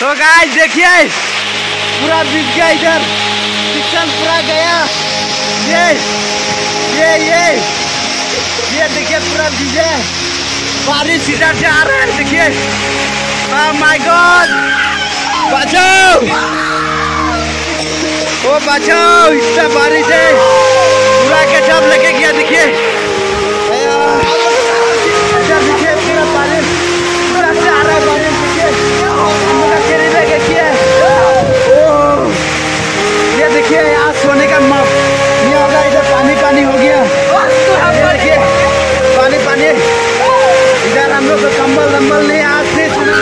तो गाइस देखिए। पूरा बीत गया इधर। किचन पूरा गया। ये ये ये। ये देखिए पूरा बीजे बारिश इधर से आ रहा है, देखिए। माय गॉड बचाओ। ओ बचाओ, इतना बारिश है। पूरा केचप लेके गया, देखिए। कंबल नहीं आज से सोने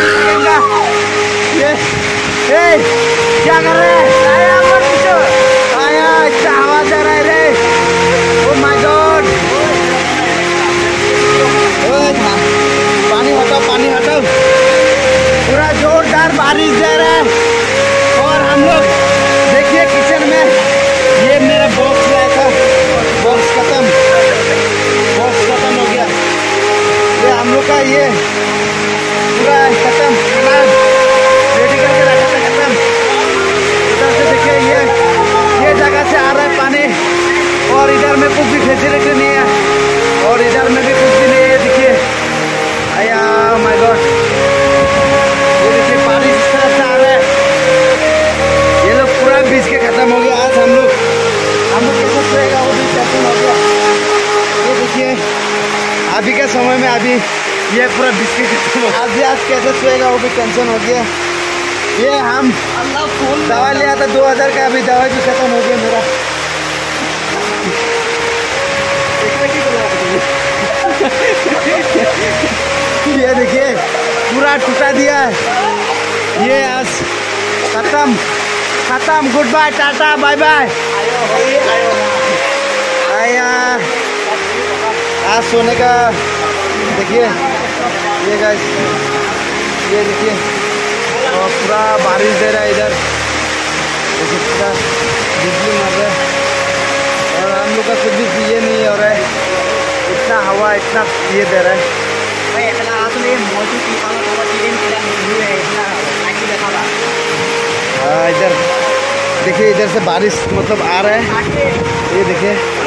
ये ए, क्या कर रहे हैं? आया इतना हवा दे रहा है रे। Oh my god. पानी हटाओ पानी हटाओ। पूरा जोरदार बारिश दे रहा है। और हम लोग अभी के समय में अभी ये पूरा बिस्किट हो आज कैसे सोएगा वो भी टेंशन हो गया। ये हम दवा लिया था दो हज़ार का अभी दवा भी खत्म हो गया मेरा। ये देखिए पूरा टूटा दिया है। ये आज खत्म। खत्म। Good bye tata bye bye आया आज सोने का देखिए। ये गाइस ये देखिए। और पूरा बारिश दे रहा है इधर। देखिए पूरा बिजली मार रहा है। और हम लोग का कुछ भी ये नहीं हो रहा है। इतना हवा इतना ये दे रहा है। हाँ इधर। देखिए इधर से बारिश मतलब आ रहा है। ये देखिए।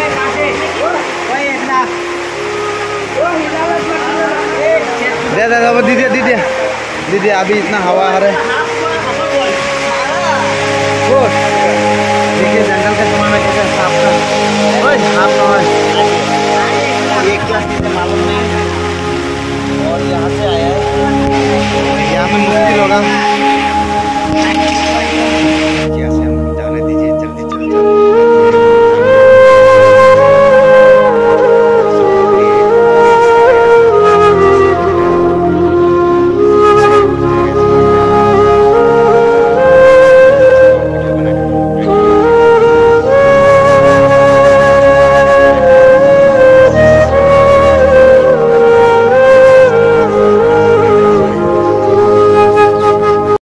दे दे दे दीदी दीदी। दीदी, अभी इतना हवा आ रहा है। देखिए, जंगल का का साफ़ का एक क्लास से मालूम नहीं और यहाँ से आया है। यहाँ पे मुश्किल होगा।